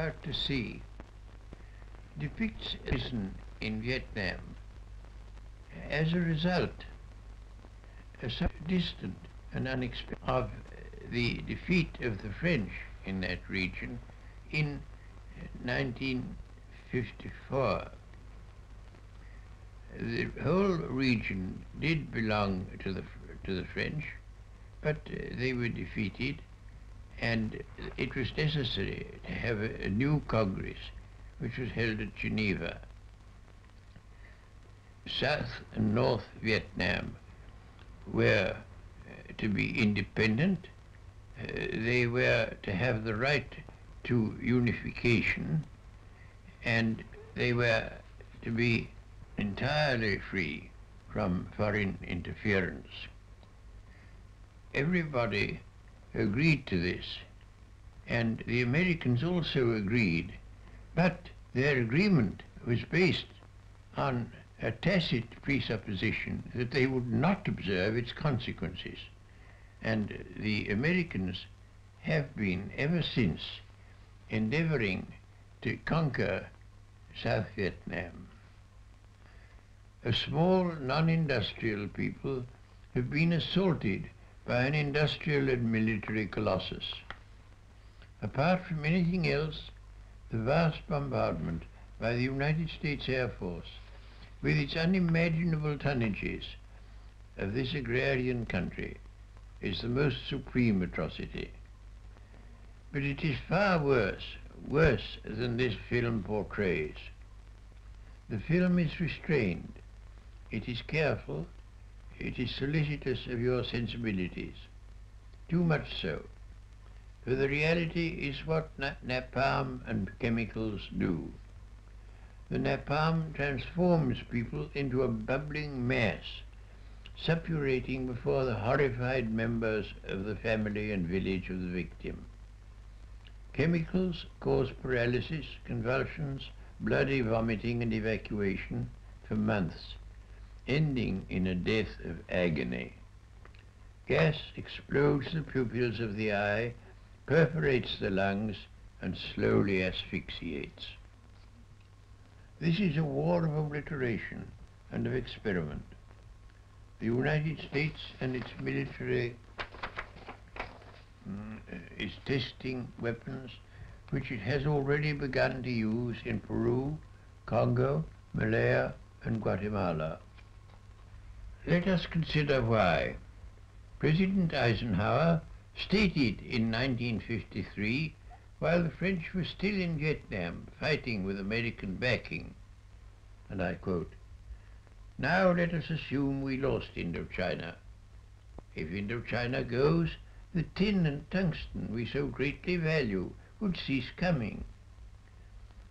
about to see depicts prison in Vietnam as a result so distant and unexpected of the defeat of the French in that region in 1954. The whole region did belong to the to the French, but uh, they were defeated, and it was necessary to have a, a new Congress, which was held at Geneva. South and North Vietnam were uh, to be independent. Uh, they were to have the right to unification, and they were to be entirely free from foreign interference. Everybody agreed to this, and the Americans also agreed, but their agreement was based on a tacit presupposition that they would not observe its consequences. And the Americans have been ever since endeavoring to conquer South Vietnam. A small non-industrial people have been assaulted by an industrial and military colossus. Apart from anything else, the vast bombardment by the United States Air Force with its unimaginable tonnages of this agrarian country is the most supreme atrocity. But it is far worse, worse than this film portrays. The film is restrained. It is careful. It is solicitous of your sensibilities. Too much so. For the reality is what napalm and chemicals do. The napalm transforms people into a bubbling mass, suppurating before the horrified members of the family and village of the victim. Chemicals cause paralysis, convulsions, bloody vomiting and evacuation for months, ending in a death of agony. Gas explodes the pupils of the eye, perforates the lungs, and slowly asphyxiates. This is a war of obliteration and of experiment. The United States and its military mm, is testing weapons which it has already begun to use in Peru, Congo, Malaya and Guatemala. Let us consider why. President Eisenhower stated in 1953 while the French were still in Vietnam fighting with American backing. And I quote, Now let us assume we lost Indochina. If Indochina goes, the tin and tungsten we so greatly value would cease coming.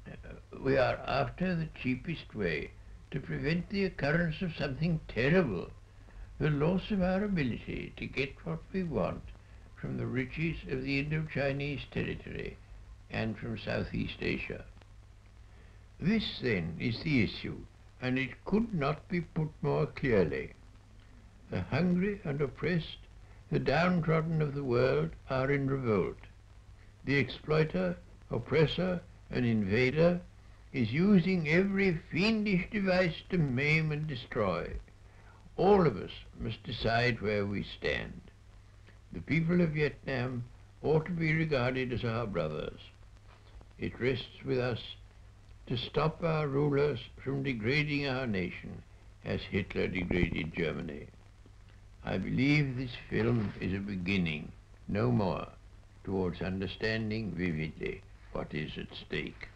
Uh, we are after the cheapest way to prevent the occurrence of something terrible, the loss of our ability to get what we want from the riches of the Indo-Chinese territory and from Southeast Asia. This, then, is the issue, and it could not be put more clearly. The hungry and oppressed, the downtrodden of the world are in revolt. The exploiter, oppressor, and invader is using every fiendish device to maim and destroy. All of us must decide where we stand. The people of Vietnam ought to be regarded as our brothers. It rests with us to stop our rulers from degrading our nation as Hitler degraded Germany. I believe this film is a beginning, no more, towards understanding vividly what is at stake.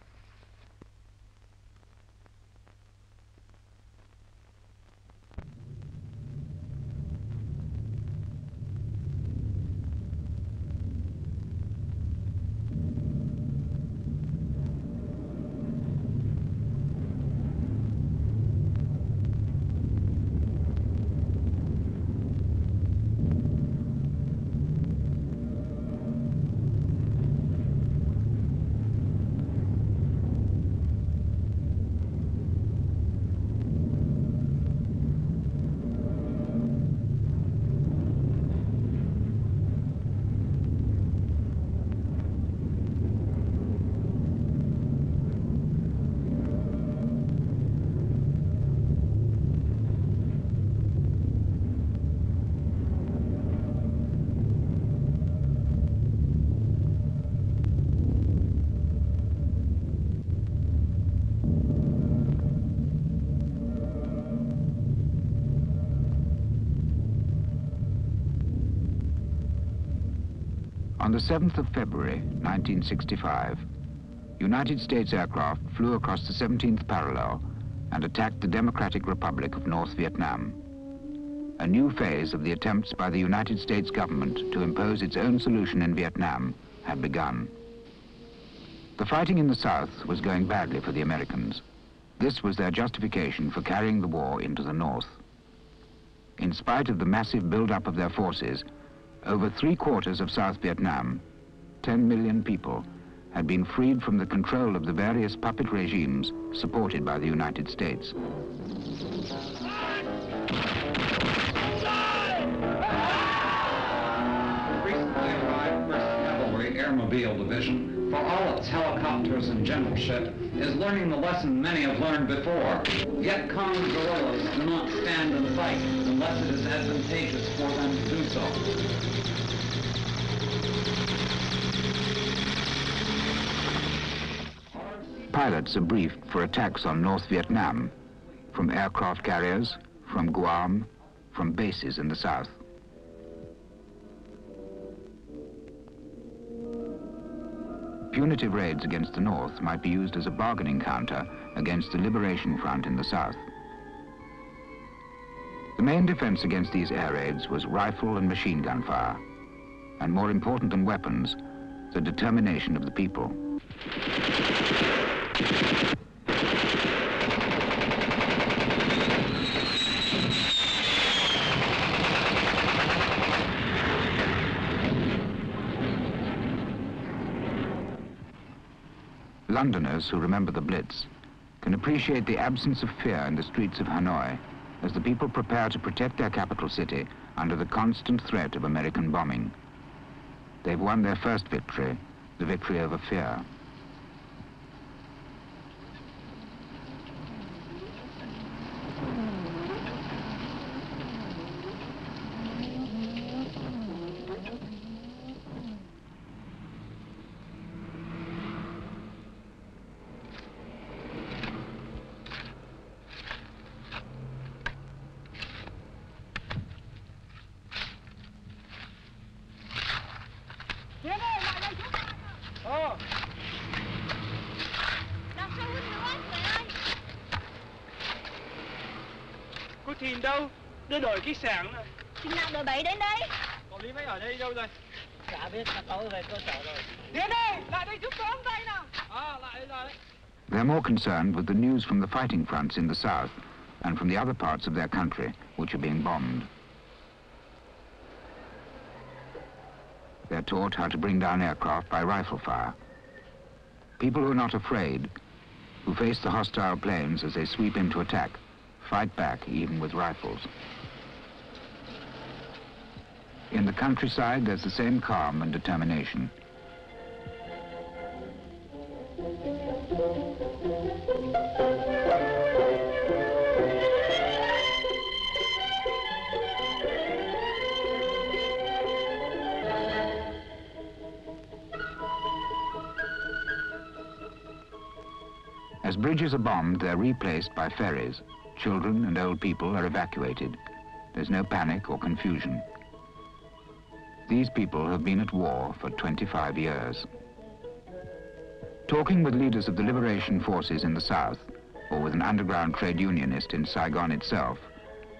The 7th of February, 1965, United States aircraft flew across the 17th parallel and attacked the Democratic Republic of North Vietnam. A new phase of the attempts by the United States government to impose its own solution in Vietnam had begun. The fighting in the South was going badly for the Americans. This was their justification for carrying the war into the North. In spite of the massive build-up of their forces, over three quarters of South Vietnam, 10 million people, had been freed from the control of the various puppet regimes supported by the United States. Recently arrived 1st Cavalry Airmobile Division, for all its helicopters and generalship, is learning the lesson many have learned before. Viet Cong guerrillas do not stand and fight unless it is advantageous for them to do so. Pilots are briefed for attacks on North Vietnam from aircraft carriers, from Guam, from bases in the south. Punitive raids against the north might be used as a bargaining counter against the Liberation Front in the south. The main defense against these air raids was rifle and machine gun fire, and more important than weapons, the determination of the people. Londoners who remember the Blitz can appreciate the absence of fear in the streets of Hanoi as the people prepare to protect their capital city under the constant threat of American bombing. They've won their first victory, the victory over fear. Tiến đi, lại đây giúp anh ạ. Ờ, Đằng sau hơn nữa anh, người ơi. Cô Thìn đâu? Đưa đổi cái sảng này. Chừng nào đội bảy đến đấy? Cậu Lý Mấy ở đây đâu rồi? Chả biết là tối về cơ sở rồi. Tiến đi, lại đây giúp tôi ông tay nào. À, lại đây rồi đấy. They're more concerned with the news from the fighting fronts in the south and from the other parts of their country, which are being bombed. They're taught how to bring down aircraft by rifle fire. People who are not afraid, who face the hostile planes as they sweep in to attack, fight back even with rifles. In the countryside, there's the same calm and determination. As bridges are bombed, they're replaced by ferries. Children and old people are evacuated. There's no panic or confusion. These people have been at war for 25 years. Talking with leaders of the liberation forces in the south, or with an underground trade unionist in Saigon itself,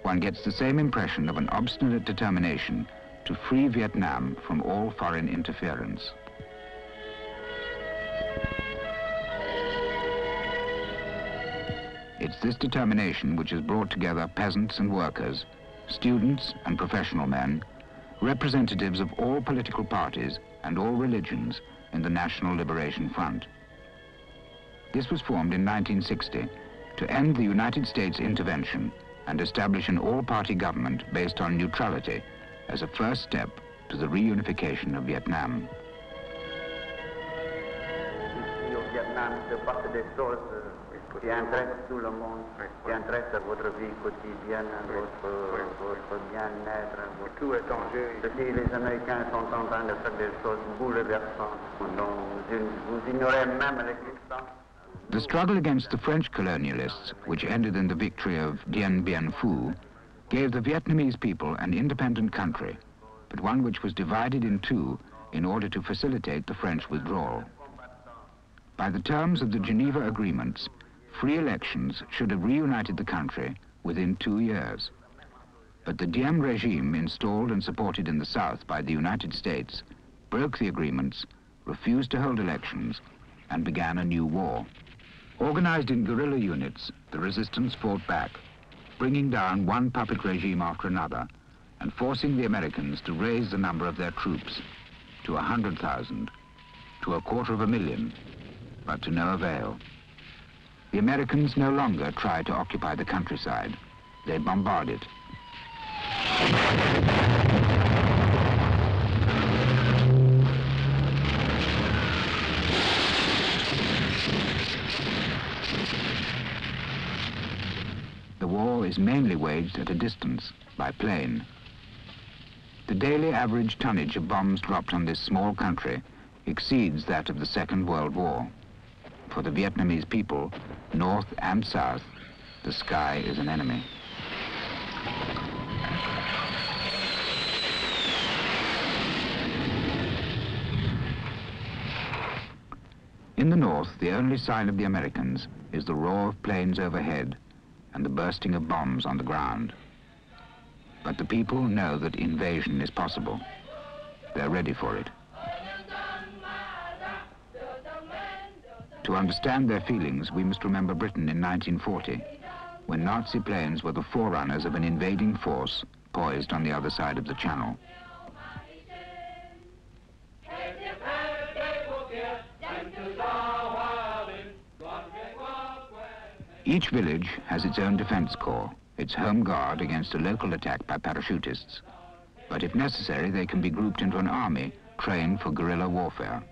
one gets the same impression of an obstinate determination to free Vietnam from all foreign interference. It's this determination which has brought together peasants and workers, students and professional men, representatives of all political parties and all religions in the National Liberation Front. This was formed in 1960 to end the United States intervention and establish an all-party government based on neutrality as a first step to the reunification of Vietnam. Ici au Vietnam, il se passe des choses qui intéressent tout le monde, qui intéressent votre vie quotidienne, votre, votre bien-être. votre- Tout est en jeu. Ceci, les Américains sont en train de faire des choses bouleversantes dont vous vous ignorez même l'existence. The struggle against the French colonialists, which ended in the victory of Dien Bien Phu, gave the Vietnamese people an independent country, but one which was divided in two in order to facilitate the French withdrawal. By the terms of the Geneva Agreements, free elections should have reunited the country within two years. But the Diem regime installed and supported in the South by the United States broke the agreements, refused to hold elections, and began a new war. Organized in guerrilla units, the resistance fought back, bringing down one puppet regime after another and forcing the Americans to raise the number of their troops to 100,000, to a quarter of a million, but to no avail. The Americans no longer try to occupy the countryside. They bombarded. The war is mainly waged at a distance, by plane. The daily average tonnage of bombs dropped on this small country exceeds that of the Second World War. For the Vietnamese people, north and south, the sky is an enemy. In the north, the only sign of the Americans is the roar of planes overhead and the bursting of bombs on the ground. But the people know that invasion is possible. They're ready for it. To understand their feelings, we must remember Britain in 1940, when Nazi planes were the forerunners of an invading force poised on the other side of the channel. Each village has its own defense corps, its home guard against a local attack by parachutists. But if necessary, they can be grouped into an army trained for guerrilla warfare.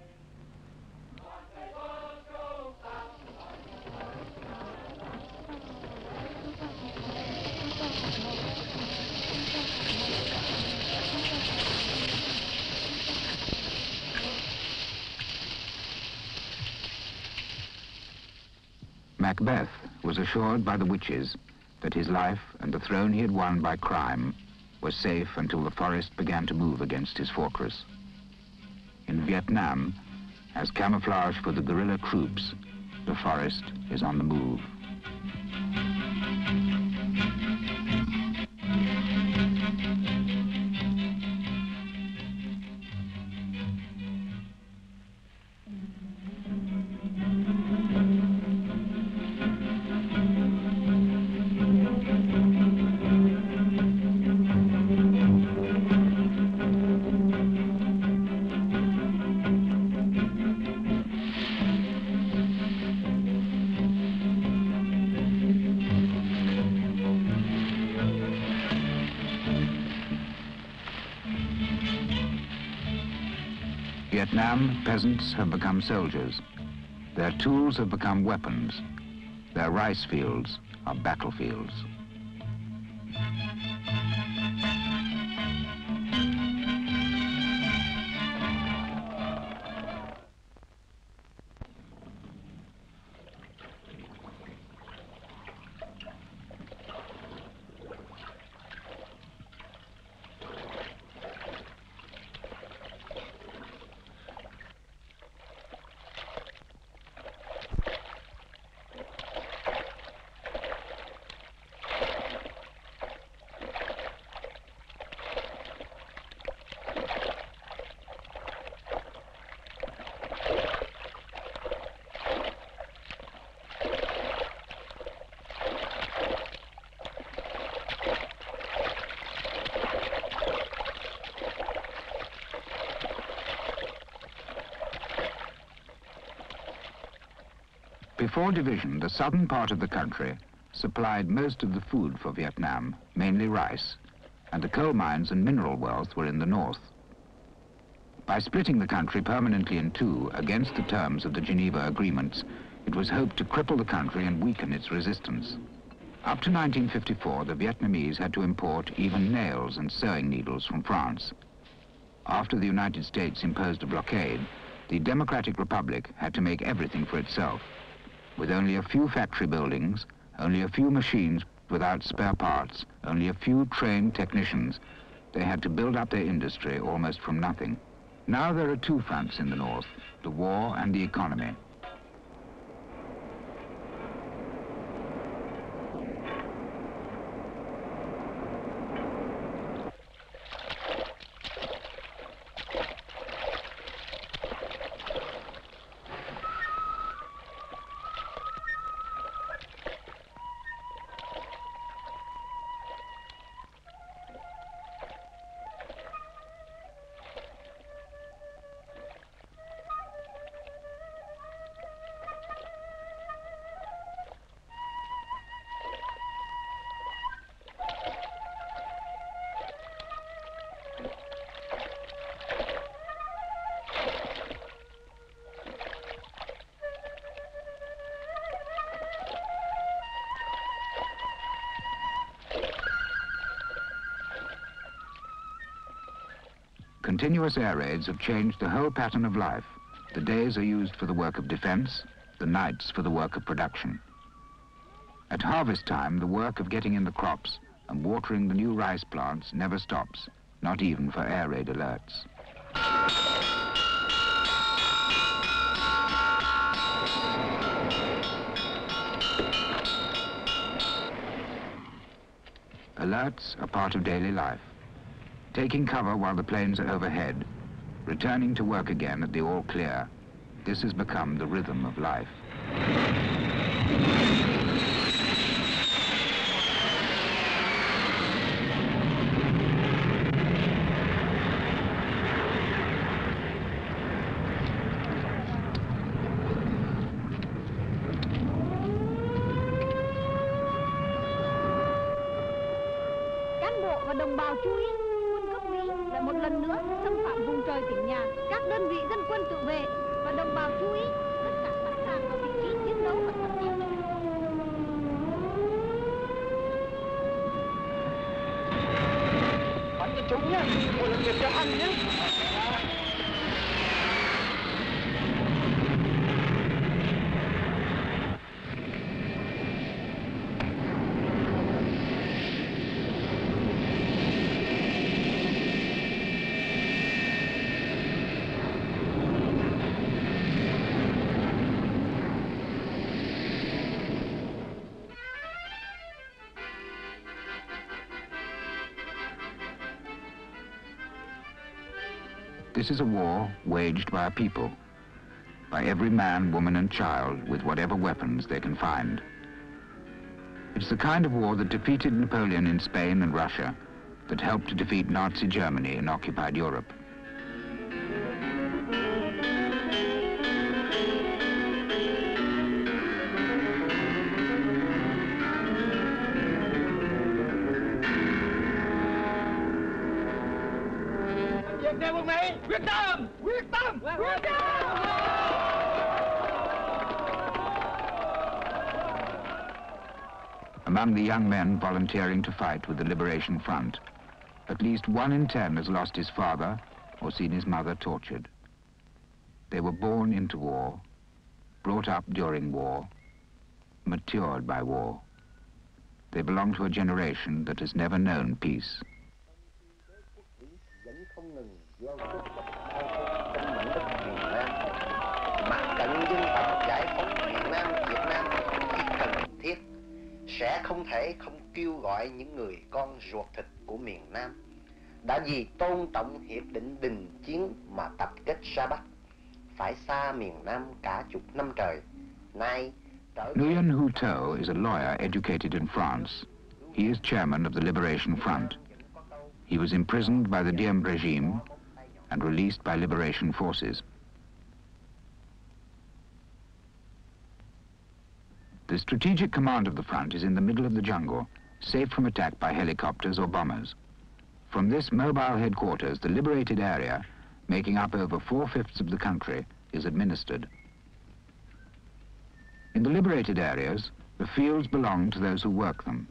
Macbeth was assured by the witches that his life and the throne he had won by crime were safe until the forest began to move against his fortress. In Vietnam, as camouflage for the guerrilla troops, the forest is on the move. Peasants have become soldiers. Their tools have become weapons. Their rice fields are battlefields. Before division, the southern part of the country supplied most of the food for Vietnam, mainly rice, and the coal mines and mineral wealth were in the north. By splitting the country permanently in two against the terms of the Geneva Agreements, it was hoped to cripple the country and weaken its resistance. Up to 1954, the Vietnamese had to import even nails and sewing needles from France. After the United States imposed a blockade, the Democratic Republic had to make everything for itself with only a few factory buildings, only a few machines without spare parts, only a few trained technicians, they had to build up their industry almost from nothing. Now there are two fronts in the north, the war and the economy. Continuous air raids have changed the whole pattern of life. The days are used for the work of defense, the nights for the work of production. At harvest time, the work of getting in the crops and watering the new rice plants never stops, not even for air raid alerts. Alerts are part of daily life taking cover while the planes are overhead, returning to work again at the all clear. This has become the rhythm of life. This is a war waged by a people, by every man, woman and child with whatever weapons they can find. It's the kind of war that defeated Napoleon in Spain and Russia, that helped to defeat Nazi Germany in occupied Europe. Volunteering to fight with the Liberation Front, at least one in ten has lost his father or seen his mother tortured. They were born into war, brought up during war, matured by war. They belong to a generation that has never known peace. sẽ không thể không kêu gọi những người con ruột thịt của miền Nam đã vì tôn trọng hiệp định đình chiến mà tập kết ra Bắc phải xa miền Nam cả chục năm trời. Nay Hu is a lawyer educated in France. He is chairman of the Liberation Front. He was imprisoned by the Diem regime and released by liberation forces. The strategic command of the front is in the middle of the jungle, safe from attack by helicopters or bombers. From this mobile headquarters, the liberated area, making up over four-fifths of the country, is administered. In the liberated areas, the fields belong to those who work them.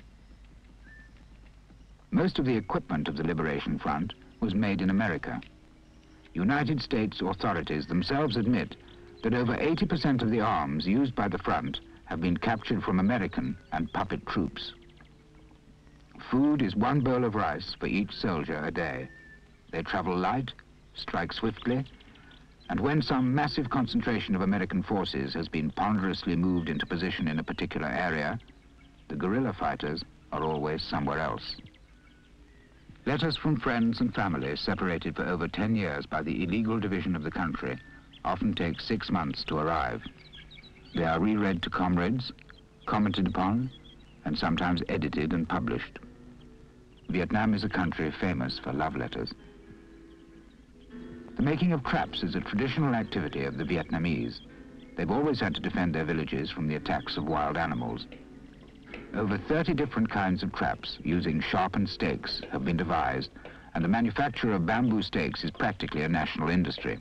Most of the equipment of the Liberation Front was made in America. United States authorities themselves admit that over 80% of the arms used by the front have been captured from American and puppet troops. Food is one bowl of rice for each soldier a day. They travel light, strike swiftly, and when some massive concentration of American forces has been ponderously moved into position in a particular area, the guerrilla fighters are always somewhere else. Letters from friends and family separated for over 10 years by the illegal division of the country often take six months to arrive. They are reread to comrades, commented upon, and sometimes edited and published. Vietnam is a country famous for love letters. The making of traps is a traditional activity of the Vietnamese. They've always had to defend their villages from the attacks of wild animals. Over 30 different kinds of traps using sharpened stakes have been devised, and the manufacture of bamboo stakes is practically a national industry.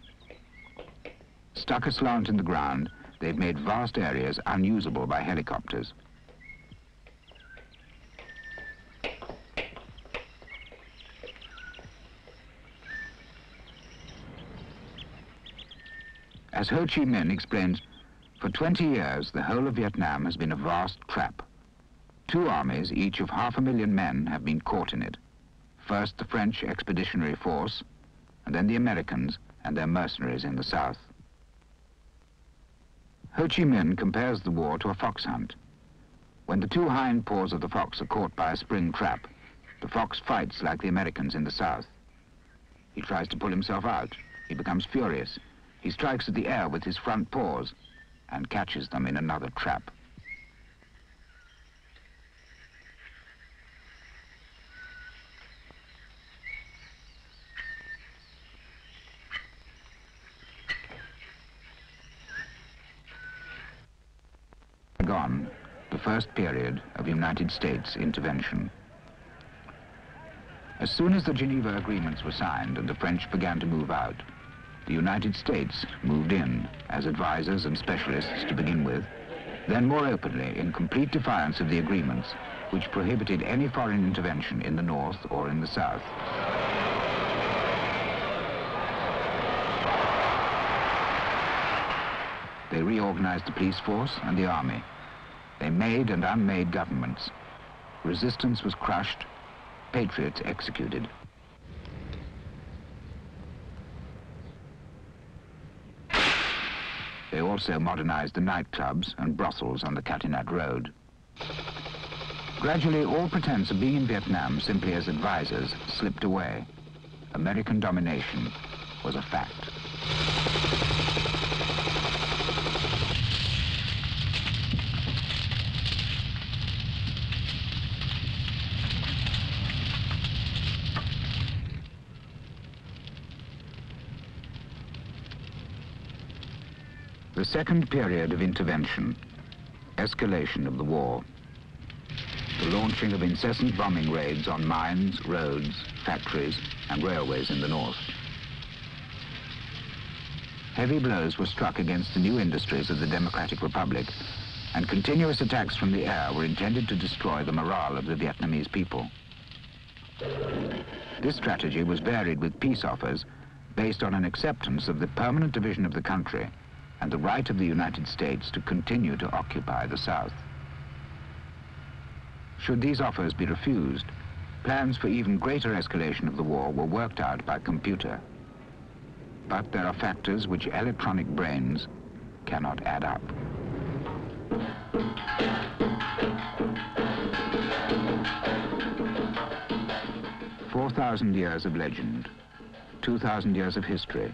Stuck aslant in the ground, they've made vast areas unusable by helicopters. As Ho Chi Minh explains, for 20 years, the whole of Vietnam has been a vast trap. Two armies, each of half a million men, have been caught in it. First the French Expeditionary Force, and then the Americans and their mercenaries in the south. Ho Chi Minh compares the war to a fox hunt. When the two hind paws of the fox are caught by a spring trap, the fox fights like the Americans in the south. He tries to pull himself out. He becomes furious. He strikes at the air with his front paws and catches them in another trap. Gone, the first period of United States intervention. As soon as the Geneva Agreements were signed and the French began to move out, the United States moved in as advisors and specialists to begin with, then more openly in complete defiance of the agreements which prohibited any foreign intervention in the north or in the south. They reorganized the police force and the army. They made and unmade governments. Resistance was crushed, patriots executed. They also modernized the nightclubs and brothels on the Catinat Road. Gradually, all pretense of being in Vietnam simply as advisors slipped away. American domination was a fact. Second period of intervention, escalation of the war. The launching of incessant bombing raids on mines, roads, factories, and railways in the north. Heavy blows were struck against the new industries of the Democratic Republic, and continuous attacks from the air were intended to destroy the morale of the Vietnamese people. This strategy was varied with peace offers based on an acceptance of the permanent division of the country and the right of the United States to continue to occupy the South. Should these offers be refused, plans for even greater escalation of the war were worked out by computer. But there are factors which electronic brains cannot add up. Four thousand years of legend, two thousand years of history,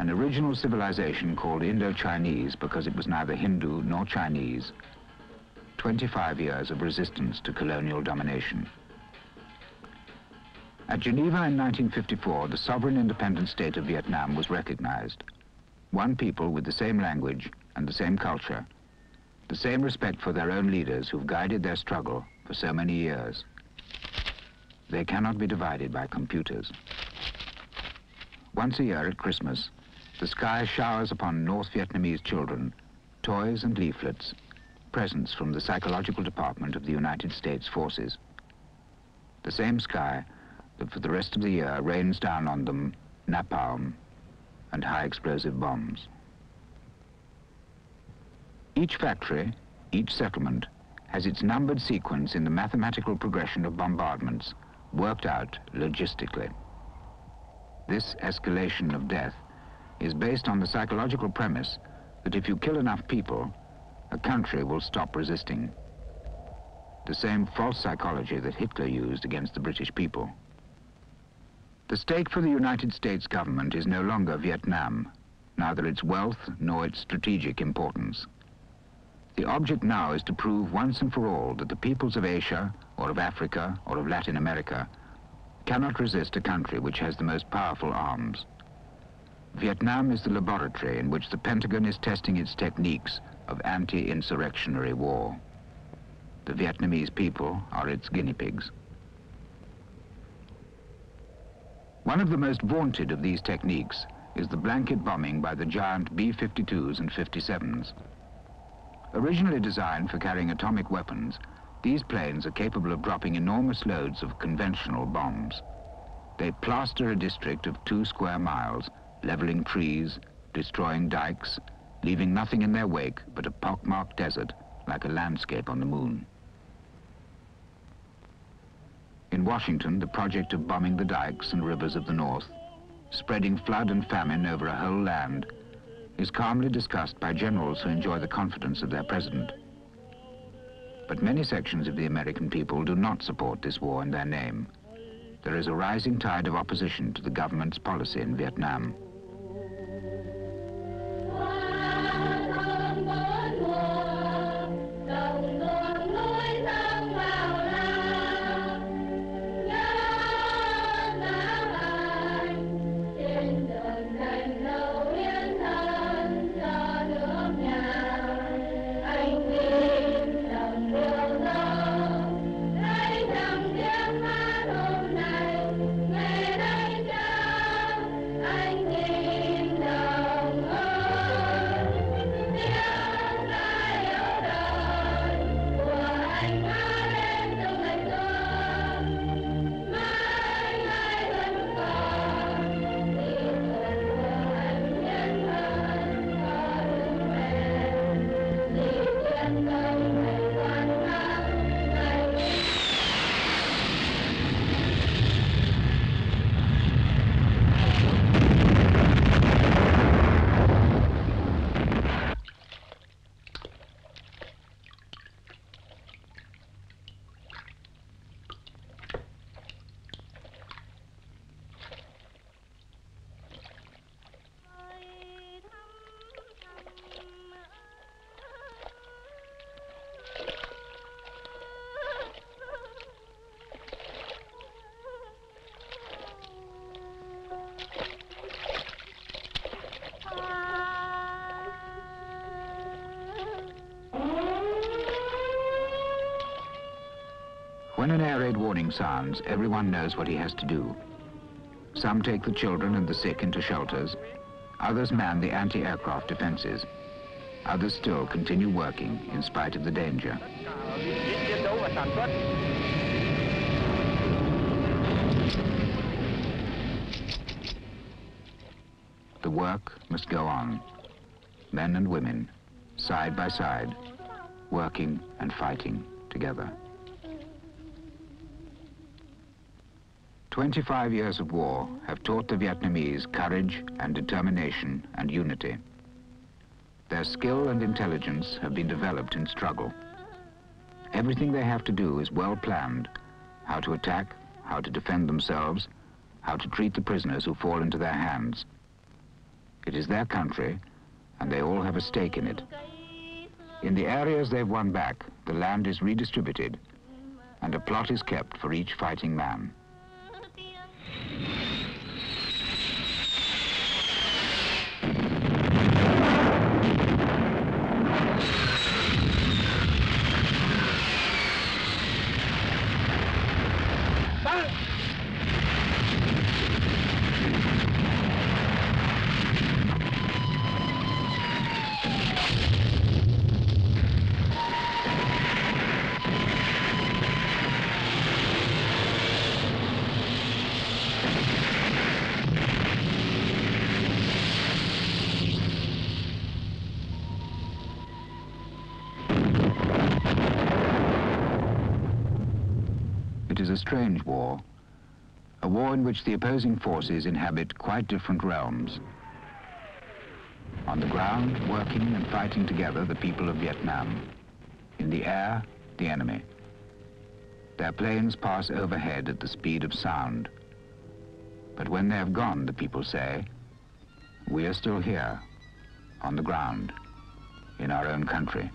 an original civilization called Indo-Chinese because it was neither Hindu nor Chinese. 25 years of resistance to colonial domination. At Geneva in 1954, the sovereign independent state of Vietnam was recognized. One people with the same language and the same culture, the same respect for their own leaders who've guided their struggle for so many years. They cannot be divided by computers. Once a year at Christmas, the sky showers upon North Vietnamese children toys and leaflets, presents from the psychological department of the United States forces. The same sky that for the rest of the year rains down on them napalm and high explosive bombs. Each factory, each settlement, has its numbered sequence in the mathematical progression of bombardments worked out logistically. this escalation of death is based on the psychological premise that if you kill enough people, a country will stop resisting. The same false psychology that Hitler used against the British people. The stake for the United States government is no longer Vietnam, neither its wealth nor its strategic importance. The object now is to prove once and for all that the peoples of Asia, or of Africa, or of Latin America cannot resist a country which has the most powerful arms. Vietnam is the laboratory in which the Pentagon is testing its techniques of anti-insurrectionary war. The Vietnamese people are its guinea pigs. One of the most vaunted of these techniques is the blanket bombing by the giant B-52s and 57s. Originally designed for carrying atomic weapons, these planes are capable of dropping enormous loads of conventional bombs. They plaster a district of two square miles, leveling trees, destroying dikes, leaving nothing in their wake but a pockmarked desert like a landscape on the moon. In Washington, the project of bombing the dikes and rivers of the North, spreading flood and famine over a whole land, is calmly discussed by generals who enjoy the confidence of their president. But many sections of the American people do not support this war in their name. There is a rising tide of opposition to the government's policy in Vietnam. When an air raid warning sounds, everyone knows what he has to do. Some take the children and the sick into shelters. Others man the anti-aircraft defenses. Others still continue working in spite of the danger. The work must go on. Men and women, side by side, working and fighting together. 25 years of war have taught the Vietnamese courage and determination and unity. Their skill and intelligence have been developed in struggle. Everything they have to do is well planned, how to attack, how to defend themselves, how to treat the prisoners who fall into their hands. It is their country, and they all have a stake in it. In the areas they've won back, the land is redistributed, and a plot is kept for each fighting man. It is a strange war, A war in which the opposing forces inhabit quite different realms. On the ground, working and fighting together, the people of Vietnam. In the air, the enemy. Their planes pass overhead at the speed of sound. But when they have gone, the people say, we are still here, on the ground, in our own country.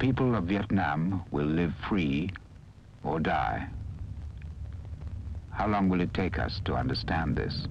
People of Vietnam will live free or die. How long will it take us to understand this?